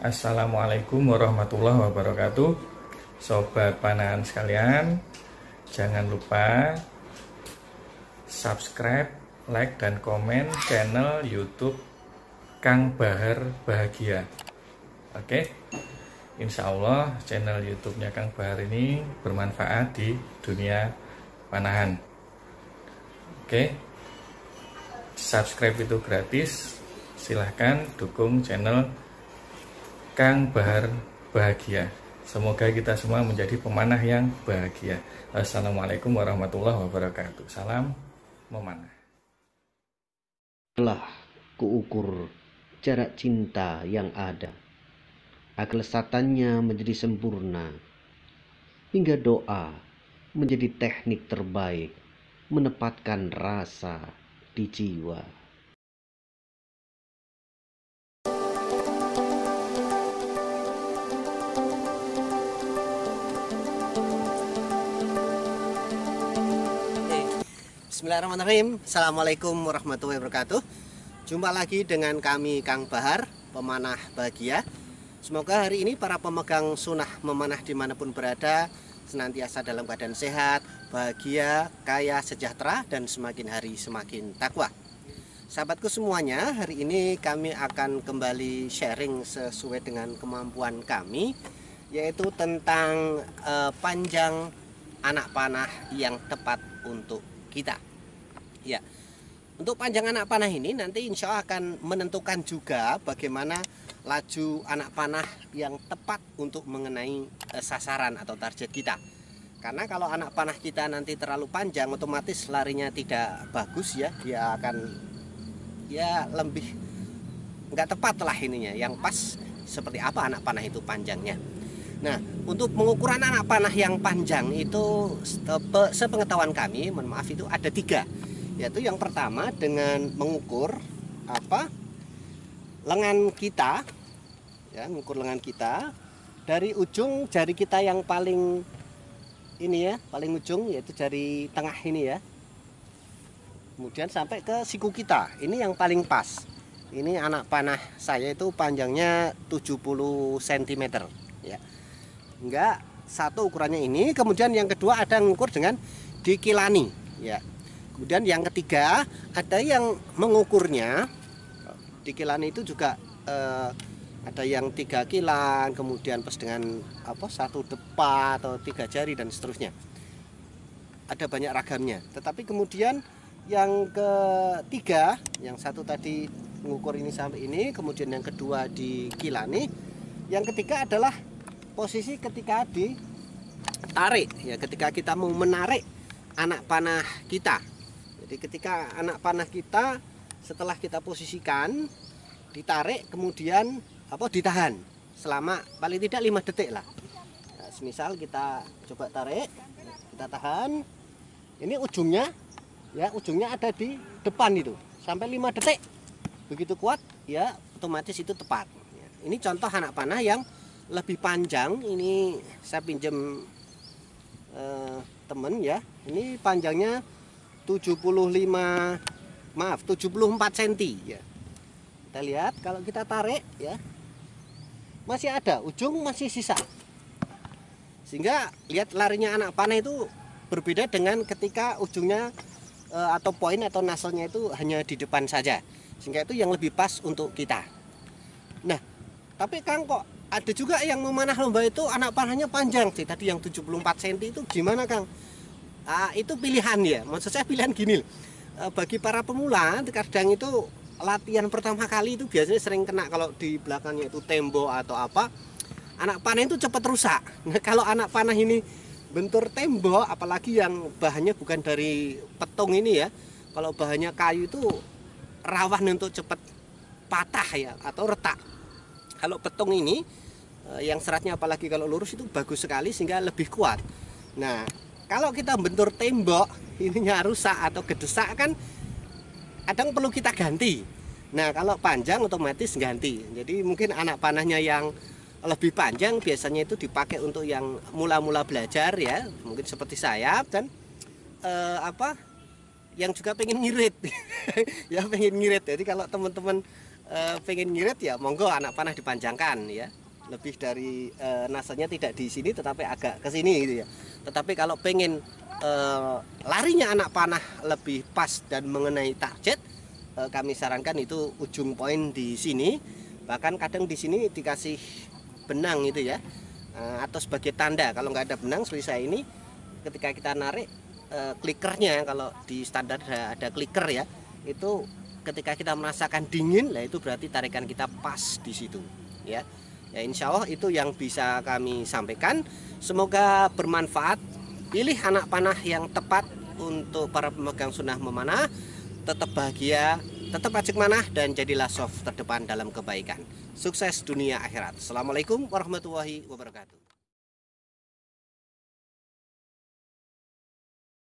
Assalamualaikum warahmatullahi wabarakatuh. Sobat panahan sekalian Jangan lupa Subscribe, like, dan komen channel youtube Kang Bahar Bahagia. Oke Insya Allah channel youtube-nya Kang Bahar ini bermanfaat di dunia panahan. Oke Subscribe itu gratis. Silahkan dukung channel Kang Bahar Bahagia. Semoga kita semua menjadi pemanah yang bahagia. Assalamualaikum warahmatullahi wabarakatuh. Salam memanah. Telah kuukur jarak cinta yang ada. Agar lesatannya menjadi sempurna. Hingga doa menjadi teknik terbaik menepatkan rasa di jiwa. Bismillahirrahmanirrahim. Assalamualaikum warahmatullahi wabarakatuh. Jumpa lagi dengan kami Kang Bahar Pemanah Bahagia. Semoga hari ini para pemegang sunnah memanah di mana pun berada Senantiasa dalam keadaan sehat, bahagia, kaya, sejahtera Dan semakin hari semakin takwa. Sahabatku semuanya, hari ini kami akan kembali sharing sesuai dengan kemampuan kami Yaitu tentang uh, panjang anak panah yang tepat untuk kita Ya. Untuk panjang anak panah ini nanti insya Allah akan menentukan juga bagaimana laju anak panah yang tepat untuk mengenai eh, sasaran atau target kita. Karena kalau anak panah kita nanti terlalu panjang otomatis larinya tidak bagus ya, dia akan ya lebih nggak tepat lah ininya. Yang pas seperti apa anak panah itu panjangnya. Nah, untuk pengukuran anak panah yang panjang itu sepengetahuan kami, mohon maaf itu ada tiga yaitu yang pertama dengan mengukur apa? Lengan kita ya mengukur lengan kita. Dari ujung jari kita yang paling ini ya paling ujung yaitu jari tengah ini ya. Kemudian sampai ke siku kita. Ini yang paling pas. Ini anak panah saya itu panjangnya 70 cm ya. Enggak satu ukurannya ini. Kemudian yang kedua ada mengukur dengan dikilani ya Kemudian yang ketiga ada yang mengukurnya di kilan itu juga eh, ada yang tiga kilan, kemudian plus dengan apa satu depa atau tiga jari dan seterusnya. Ada banyak ragamnya. Tetapi kemudian yang ketiga, yang satu tadi mengukur ini sampai ini, kemudian yang kedua di kilani, yang ketiga adalah posisi ketika ditarik ya ketika kita mau menarik anak panah kita jadi ketika anak panah kita setelah kita posisikan ditarik kemudian apa ditahan. Selama paling tidak lima detik lah. Nah, semisal kita coba tarik kita tahan. Ini ujungnya ya ujungnya ada di depan itu. Sampai lima detik. Begitu kuat ya otomatis itu tepat. Ini contoh anak panah yang lebih panjang. Ini saya pinjam eh, temen ya. Ini panjangnya 75 maaf 74 cm ya. Kita lihat kalau kita tarik ya masih ada ujung masih sisa. Sehingga lihat larinya anak panah itu berbeda dengan ketika ujungnya e, atau poin atau naselnya itu hanya di depan saja. Sehingga itu yang lebih pas untuk kita. Nah, tapi Kang kok ada juga yang memanah lomba itu anak panahnya panjang sih. Tadi yang 74 cm itu gimana Kang? Uh, itu pilihan ya. Maksud saya pilihan gini uh, bagi para pemula kadang itu latihan pertama kali itu biasanya sering kena kalau di belakangnya itu tembok atau apa. Anak panah itu cepat rusak. Nah, kalau anak panah ini bentur tembok apalagi yang bahannya bukan dari petung ini ya. Kalau bahannya kayu itu rawan untuk cepat patah ya atau retak. Kalau petung ini eh, yang seratnya apalagi kalau lurus itu bagus sekali sehingga lebih kuat. Nah kalau kita bentur tembok ininya rusak atau gedesak kan kadang perlu kita ganti. Nah kalau panjang otomatis ganti. Jadi mungkin anak panahnya yang lebih panjang biasanya itu dipakai untuk yang mula-mula belajar ya. Mungkin seperti saya dan eh, apa yang juga pengen ngirit. Ya pengen ngirit. Jadi kalau teman-teman uh, pengen ngirit ya monggo anak panah dipanjangkan ya lebih dari uh, nasanya tidak di sini tetapi agak ke sini gitu ya. Tetapi kalau pengen uh, larinya anak panah lebih pas dan mengenai target uh, kami sarankan itu ujung poin di sini. Bahkan kadang di sini dikasih benang itu ya uh, atau sebagai tanda. Kalau nggak ada benang seperti saya ini ketika kita narik uh, klikernya kalau di standar ada, ada kliker ya itu ketika kita merasakan dingin lah itu berarti tarikan kita pas di situ ya ya insya Allah itu yang bisa kami sampaikan. Semoga bermanfaat. Pilih anak panah yang tepat untuk para pemegang sunnah memanah. Tetap bahagia tetap ajak manah dan jadilah soft terdepan dalam kebaikan. Sukses dunia akhirat. Assalamualaikum warahmatullahi wabarakatuh